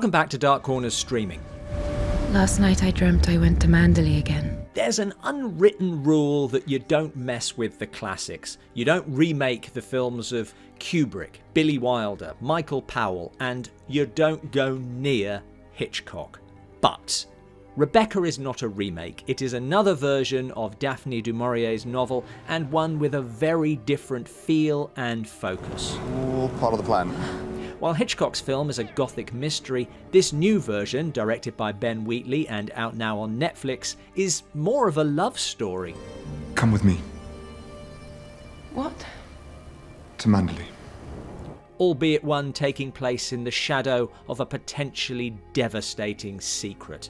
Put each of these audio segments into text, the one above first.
Welcome back to Dark Corners Streaming. Last night I dreamt I went to Manderley again. There's an unwritten rule that you don't mess with the classics. You don't remake the films of Kubrick, Billy Wilder, Michael Powell, and you don't go near Hitchcock. But Rebecca is not a remake, it is another version of Daphne du Maurier's novel and one with a very different feel and focus. All part of the plan. While Hitchcock's film is a gothic mystery, this new version, directed by Ben Wheatley and out now on Netflix, is more of a love story. Come with me What? to Manderley. Albeit one taking place in the shadow of a potentially devastating secret.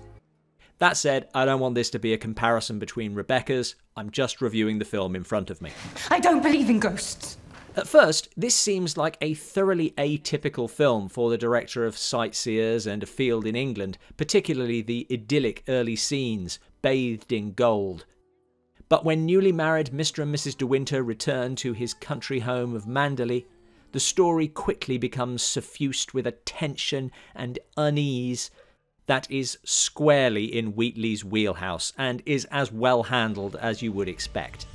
That said, I don't want this to be a comparison between Rebecca's, I'm just reviewing the film in front of me. I don't believe in ghosts. At first, this seems like a thoroughly atypical film for the director of Sightseers and A Field in England, particularly the idyllic early scenes, bathed in gold. But when newly married Mr. and Mrs. De Winter return to his country home of Manderley, the story quickly becomes suffused with a tension and unease that is squarely in Wheatley's wheelhouse and is as well handled as you would expect.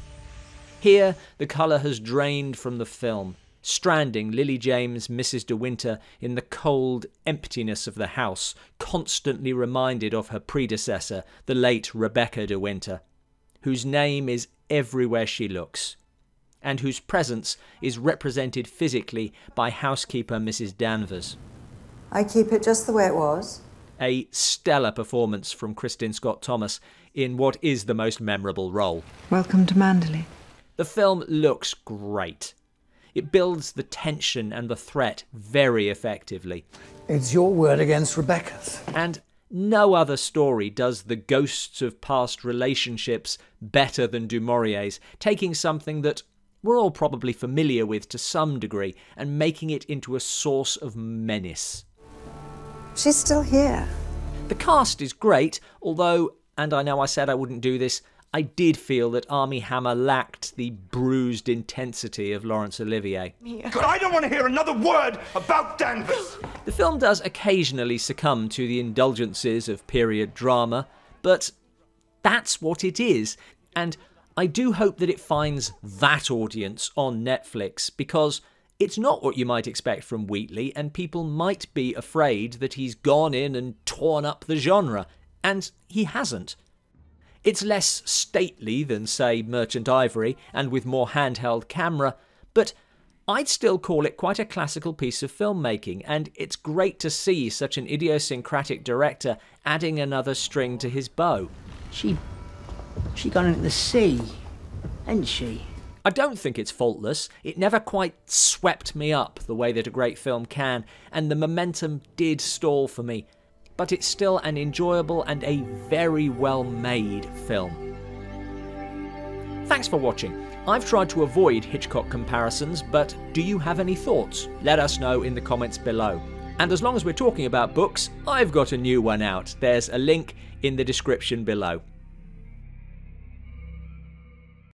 Here, the colour has drained from the film, stranding Lily James, Mrs. De Winter, in the cold emptiness of the house, constantly reminded of her predecessor, the late Rebecca De Winter, whose name is everywhere she looks, and whose presence is represented physically by housekeeper Mrs. Danvers. I keep it just the way it was. A stellar performance from Kristin Scott Thomas in what is the most memorable role. Welcome to Manderley. The film looks great. It builds the tension and the threat very effectively. It's your word against Rebecca's. And no other story does the ghosts of past relationships better than Du Maurier's, taking something that we're all probably familiar with to some degree and making it into a source of menace. She's still here. The cast is great, although, and I know I said I wouldn't do this, I did feel that Armie Hammer lacked the bruised intensity of Laurence Olivier. I don't want to hear another word about Danvers. The film does occasionally succumb to the indulgences of period drama, but that's what it is, and I do hope that it finds that audience on Netflix because it's not what you might expect from Wheatley, and people might be afraid that he's gone in and torn up the genre, and he hasn't. It's less stately than, say, Merchant Ivory, and with more handheld camera, but I'd still call it quite a classical piece of filmmaking, and it's great to see such an idiosyncratic director adding another string to his bow. She. she gone into the sea, ain't she? I don't think it's faultless. It never quite swept me up the way that a great film can, and the momentum did stall for me. But it's still an enjoyable and a very well made film. Thanks for watching. I've tried to avoid Hitchcock comparisons, but do you have any thoughts? Let us know in the comments below. And as long as we're talking about books, I've got a new one out. There's a link in the description below.